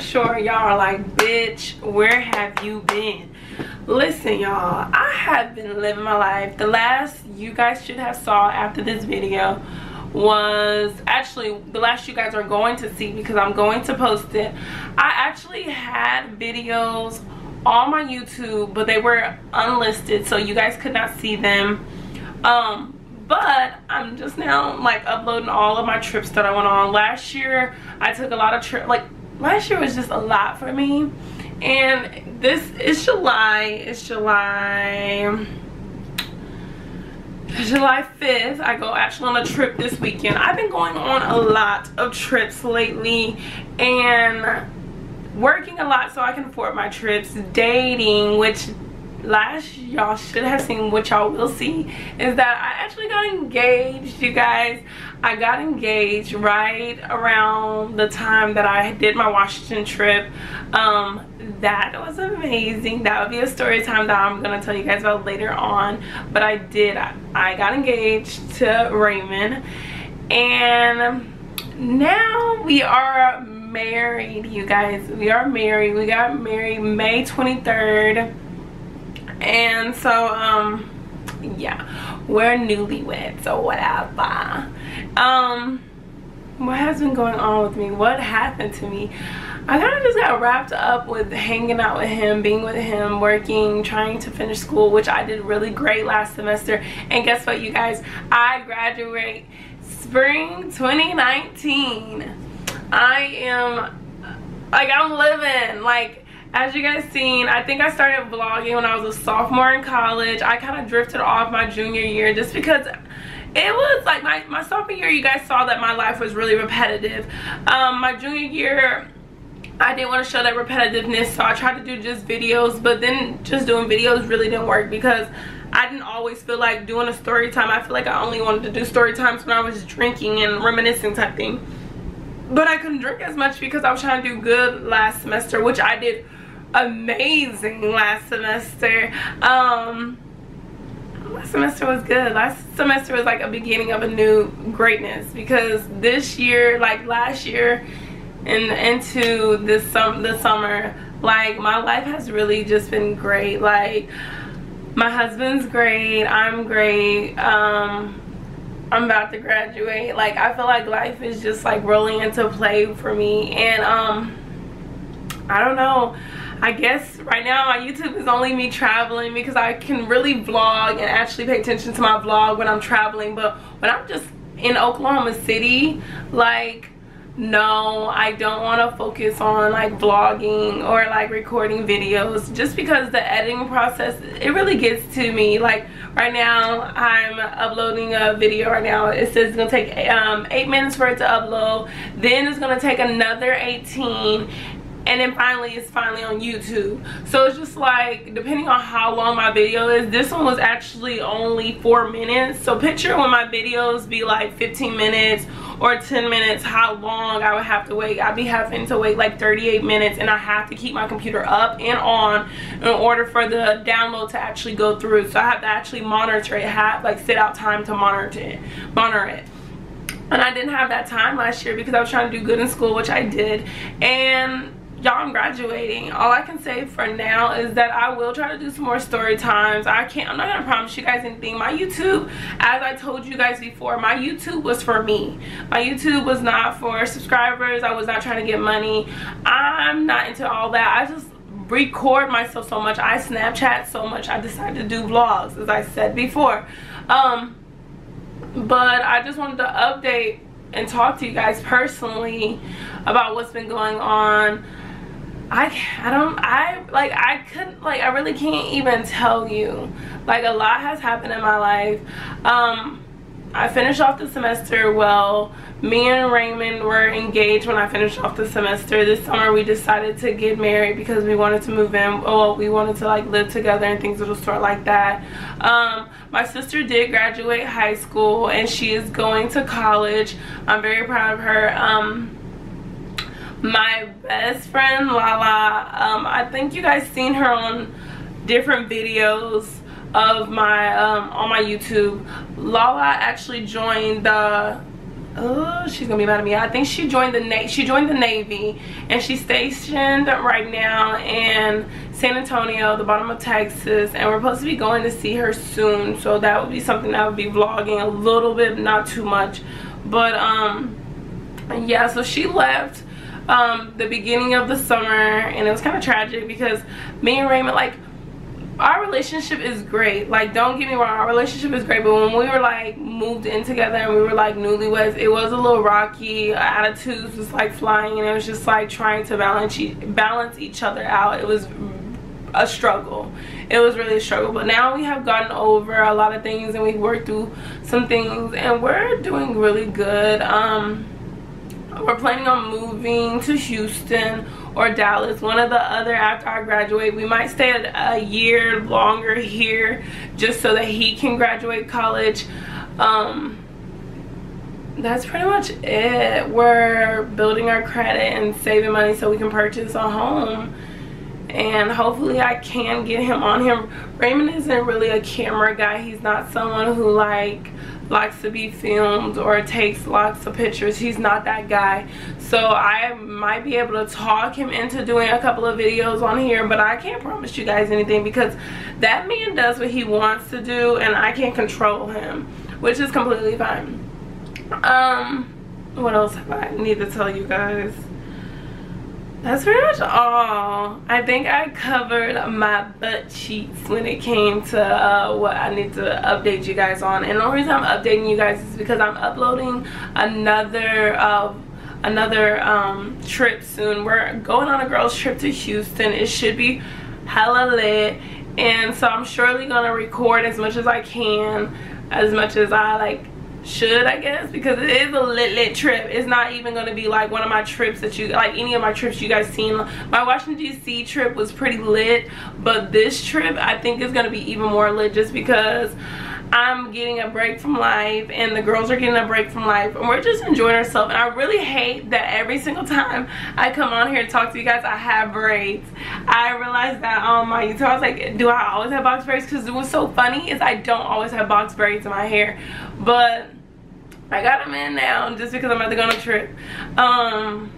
sure sure y'all are like bitch where have you been? Listen y'all i have been living my life. The last you guys should have saw after this video was actually the last you guys are going to see because i'm going to post it. I actually had videos on my youtube but they were unlisted so you guys could not see them. Um but i'm just now like uploading all of my trips that i went on. Last year i took a lot of trips like last year was just a lot for me. And this is july it's july july 5th i go actually on a trip this weekend. I've been going on a lot of trips lately and working a lot so i can afford my trips. Dating which last y'all should have seen what y'all will see is that i actually got engaged you guys. I got engaged right around the time that i did my washington trip. Um that was amazing. That would be a story time that i'm gonna tell you guys about later on. But i did i, I got engaged to raymond. And now we are married you guys. We are married. We got married may 23rd and so um yeah we're newlyweds or whatever um what has been going on with me what happened to me I kind of just got wrapped up with hanging out with him, being with him, working, trying to finish school, which I did really great last semester. And guess what, you guys? I graduate spring 2019. I am, like, I'm living. Like, as you guys seen i think i started vlogging when i was a sophomore in college. I kind of drifted off my junior year just because it was like my, my sophomore year you guys saw that my life was really repetitive. Um, my junior year I didn't want to show that repetitiveness so I tried to do just videos but then just doing videos really didn't work because I didn't always feel like doing a story time. I feel like I only wanted to do story times when I was drinking and reminiscing type thing but I couldn't drink as much because I was trying to do good last semester which I did amazing last semester. Um last semester was good. Last semester was like a beginning of a new greatness because this year like last year and into this sum the summer like my life has really just been great. Like my husband's great i'm great um i'm about to graduate. Like i feel like life is just like rolling into play for me. And um i don't know. I guess right now my YouTube is only me traveling because I can really vlog and actually pay attention to my vlog when I'm traveling. But when I'm just in Oklahoma City, like, no, I don't want to focus on like vlogging or like recording videos just because the editing process, it really gets to me. Like right now, I'm uploading a video right now. It says it's to take um, 8 minutes for it to upload. Then it's to take another 18 and then finally it's finally on YouTube. So it's just like, depending on how long my video is, this one was actually only four minutes. So picture when my videos be like 15 minutes or 10 minutes, how long I would have to wait. I'd be having to wait like 38 minutes and I have to keep my computer up and on in order for the download to actually go through. So I have to actually monitor it, have like sit out time to monitor it, monitor it and I didn't have that time last year because I was trying to do good in school which I did and y'all i'm graduating. All i can say for now is that i will try to do some more story times. I can't i'm not gonna promise you guys anything. My youtube as i told you guys before my youtube was for me. My youtube was not for subscribers. I was not trying to get money. I'm not into all that. I just record myself so much. I snapchat so much. I decided to do vlogs as i said before. Um but i just wanted to update and talk to you guys personally about what's been going on I I don't I like I couldn't like I really can't even tell you. Like a lot has happened in my life. Um I finished off the semester well. Me and Raymond were engaged when I finished off the semester. This summer we decided to get married because we wanted to move in well we wanted to like live together and things of the sort like that. Um my sister did graduate high school and she is going to college. I'm very proud of her. Um my best friend Lala. Um, I think you guys seen her on different videos of my um, on my YouTube. Lala actually joined the oh she's gonna be mad at me. I think she joined the navy she joined the navy and she's stationed right now in san antonio the bottom of texas and we're supposed to be going to see her soon so that would be something that would be vlogging a little bit not too much. But um yeah so she left um the beginning of the summer and it was kind of tragic because me and raymond like our relationship is great. Like don't get me wrong our relationship is great but when we were like moved in together and we were like newlyweds it was a little rocky. Attitudes was like flying and it was just like trying to balance balance each other out. It was a struggle. It was really a struggle but now we have gotten over a lot of things and we've worked through some things and we're doing really good. Um we're planning on moving to Houston or Dallas, one of the other after I graduate. We might stay a year longer here just so that he can graduate college. Um, that's pretty much it. We're building our credit and saving money so we can purchase a home. And hopefully I can get him on him. Raymond isn't really a camera guy. He's not someone who like likes to be filmed or takes lots of pictures. He's not that guy. So i might be able to talk him into doing a couple of videos on here but i can't promise you guys anything because that man does what he wants to do and i can't control him which is completely fine. Um what else i need to tell you guys that's pretty much all. I think i covered my butt cheeks when it came to uh, what i need to update you guys on. And the only reason i'm updating you guys is because i'm uploading another uh, another um, trip soon. We're going on a girls trip to houston. It should be hella lit. And so i'm surely gonna record as much as i can as much as i like should I guess because it is a lit lit trip. It's not even to be like one of my trips that you like any of my trips you guys seen. My Washington DC trip was pretty lit but this trip I think is to be even more lit just because I'm getting a break from life and the girls are getting a break from life and we're just enjoying ourselves and I really hate that every single time I come on here to talk to you guys I have braids I realized that on my YouTube I was like do I always have box braids because it was so funny is I don't always have box braids in my hair but I got them in now just because I'm about to go on a trip. Um,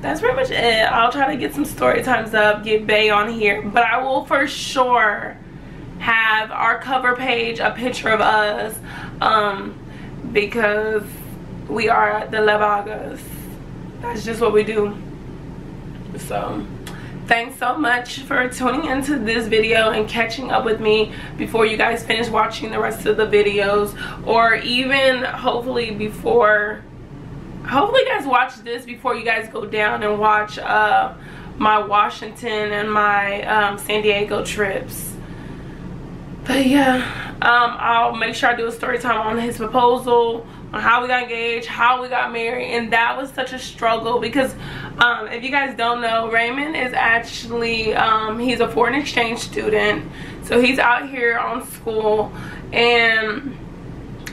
that's pretty much it. I'll try to get some story times up, get Bay on here. But I will for sure have our cover page a picture of us um, because we are the Levagas. That's just what we do. So thanks so much for tuning into this video and catching up with me before you guys finish watching the rest of the videos or even hopefully before hopefully you guys watch this before you guys go down and watch uh, my Washington and my um, San Diego trips but yeah um, I'll make sure I do a story time on his proposal on how we got engaged, how we got married, and that was such a struggle because um, if you guys don't know, Raymond is actually, um, he's a foreign exchange student, so he's out here on school, and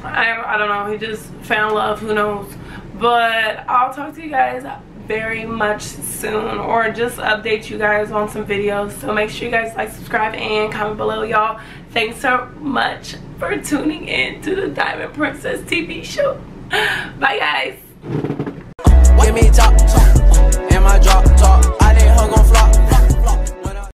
I, I don't know, he just found love, who knows, but I'll talk to you guys very much soon or just update you guys on some videos. So make sure you guys like, subscribe, and comment below, y'all. Thanks so much for tuning in to the Diamond Princess TV show. Bye, guys. Give me top, top, and my drop, top. I didn't hug on flop, flop, flop.